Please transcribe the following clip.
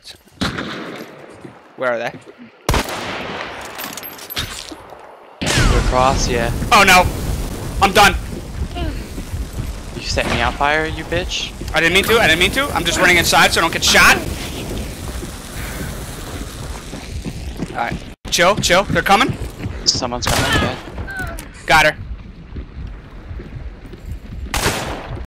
That's... Where are they? Across, yeah. Oh no! I'm done. You set me on fire, you bitch. I didn't mean to. I didn't mean to. I'm just running inside so I don't get shot. Alright. Chill, chill. They're coming. Someone's coming, yeah. Got her.